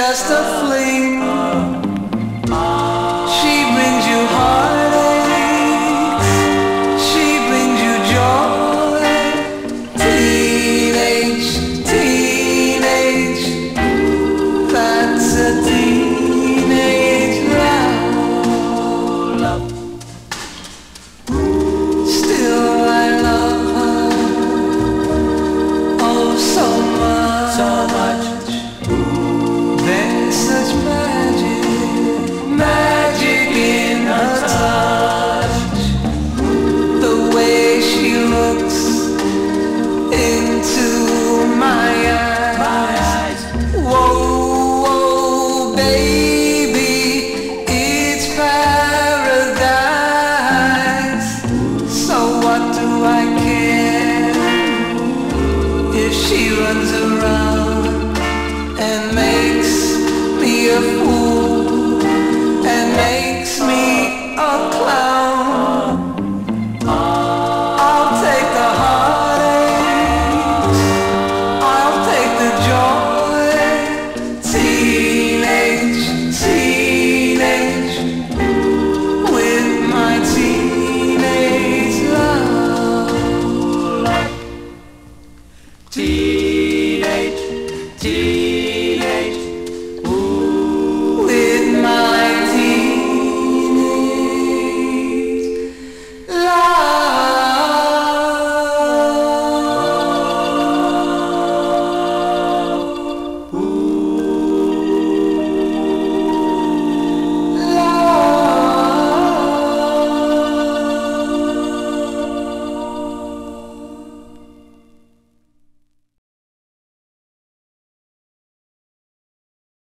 just a fling. He runs around and makes me a fool. Tea.